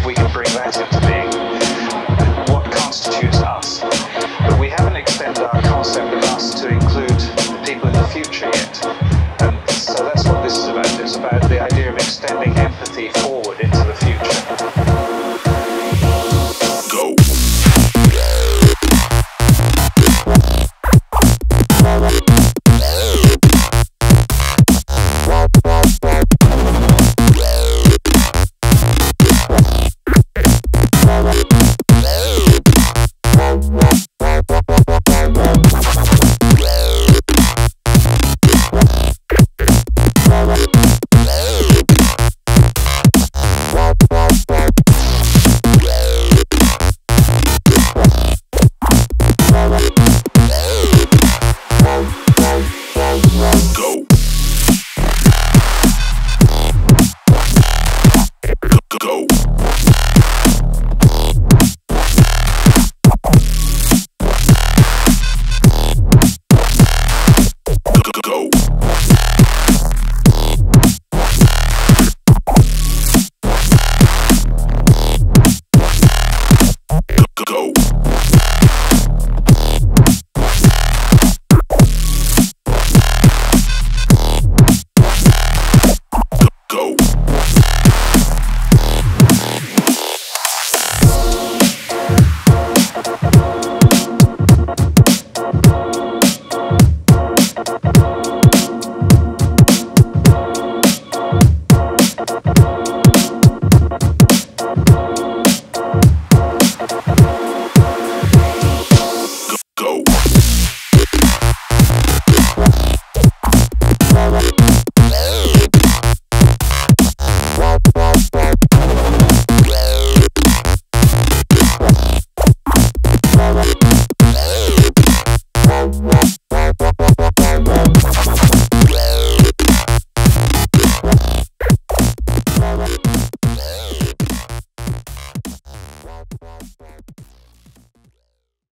if we can bring that into being. What constitutes us? But we haven't extended our concept of us to include the people in the future yet. And so that's what this is about. It's about the idea of extending empathy for